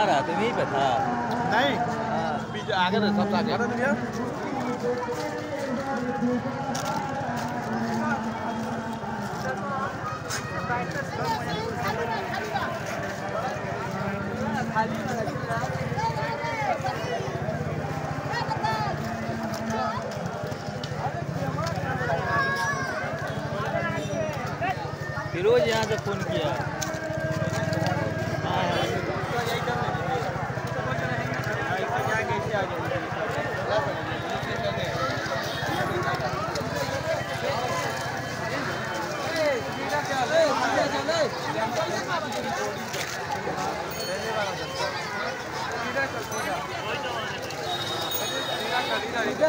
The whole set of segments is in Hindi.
आ रहा तुम यहीं पे था नहीं। पीछे आगे ना सबसे आगे। ना भैया फिरोज यहाँ से फ़ोन किया।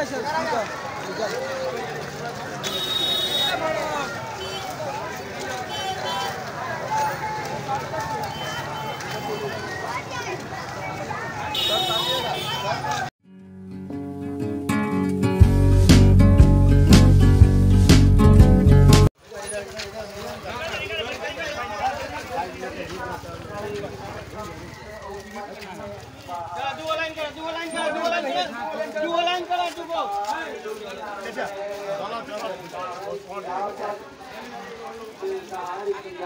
Dua lain ke, dua lain ke, dua lain ke, dua lain.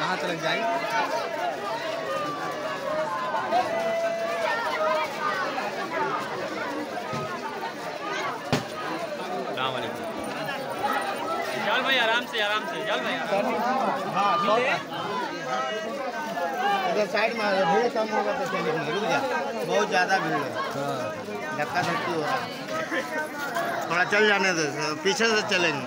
कहाँ तक जाए सलाम भाई आराम से आराम से चल भाई आराम इधर साइड में भीड़ कम होगा तो जा। बहुत ज़्यादा भीड़ है। धक्का धक्की हो रहा है। थोड़ा चल जाने दो पीछे से चलेंगे।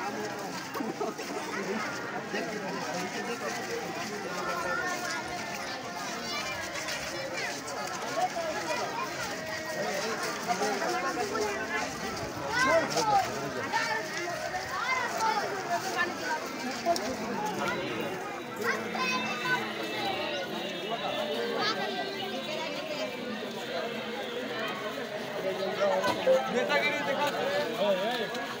ネタ切れって感じ。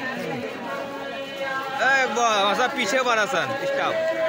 पीछे बड़ा सन स्टॉप।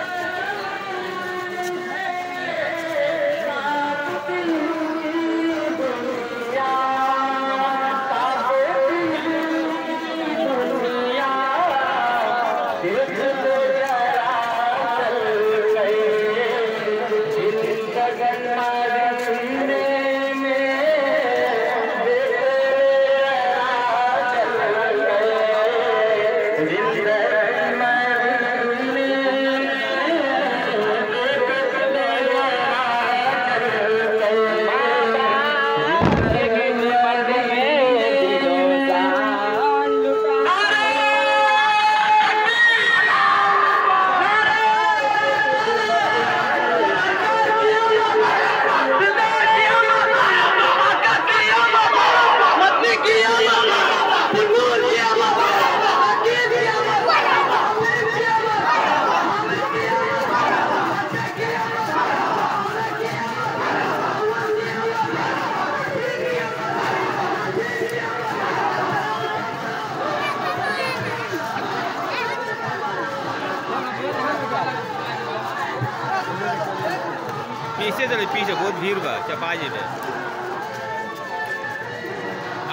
बहुत भीड़ बा चपा में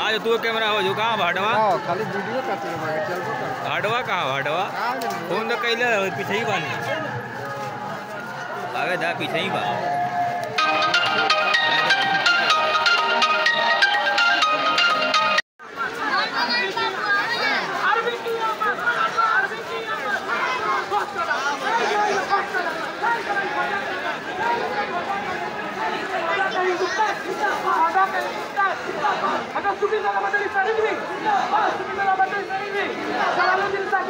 आज तू कैमरा हो जो कहाँ भाडवा? खाली वीडियो करते हैं कर। भाडवा कहाँ भाडवा? फ़ोन तो कैले पीछे ही बा। आगे दा पीछे ही बा। subir na lavanderia e sair de mim. Para subir na lavanderia e sair de mim. Para não vir sair